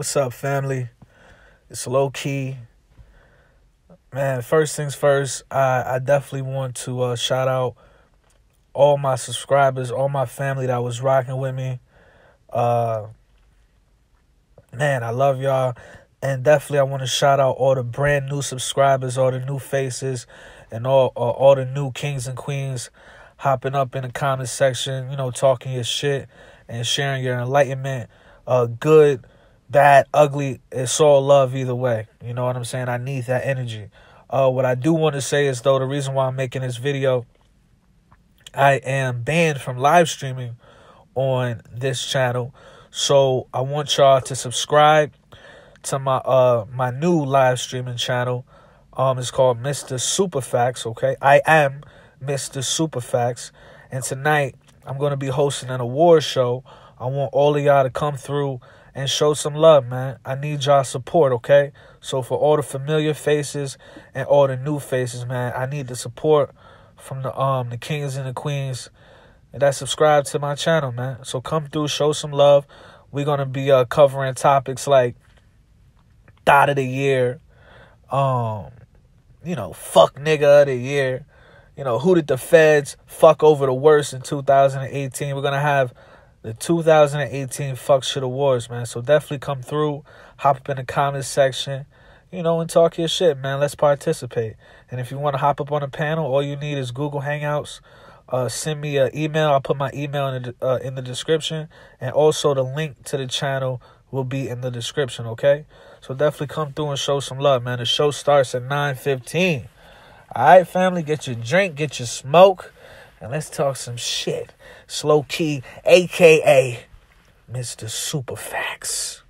What's up, family? It's Lowkey. Man, first things first, I, I definitely want to uh, shout out all my subscribers, all my family that was rocking with me. Uh, man, I love y'all. And definitely, I want to shout out all the brand new subscribers, all the new faces, and all uh, all the new kings and queens hopping up in the comment section, you know, talking your shit and sharing your enlightenment. Uh, good bad, ugly, it's all love either way. You know what I'm saying? I need that energy. Uh, what I do want to say is, though, the reason why I'm making this video, I am banned from live streaming on this channel. So I want y'all to subscribe to my uh my new live streaming channel. Um, it's called Mr. Superfacts. Okay, I am Mr. Superfacts, and tonight I'm gonna be hosting an award show. I want all of y'all to come through and show some love, man. I need y'all support, okay? So for all the familiar faces and all the new faces, man, I need the support from the um the kings and the queens And that subscribe to my channel, man. So come through, show some love. We're gonna be uh covering topics like thought of the year, um, you know, fuck nigga of the year, you know, who did the feds fuck over the worst in 2018? We're gonna have the 2018 Fuck Shit Awards, man. So definitely come through, hop up in the comments section, you know, and talk your shit, man. Let's participate. And if you want to hop up on a panel, all you need is Google Hangouts. Uh, send me an email. I'll put my email in the uh, in the description, and also the link to the channel will be in the description. Okay, so definitely come through and show some love, man. The show starts at nine fifteen. All right, family, get your drink, get your smoke and let's talk some shit. Slow Key, aka Mr. Superfacts.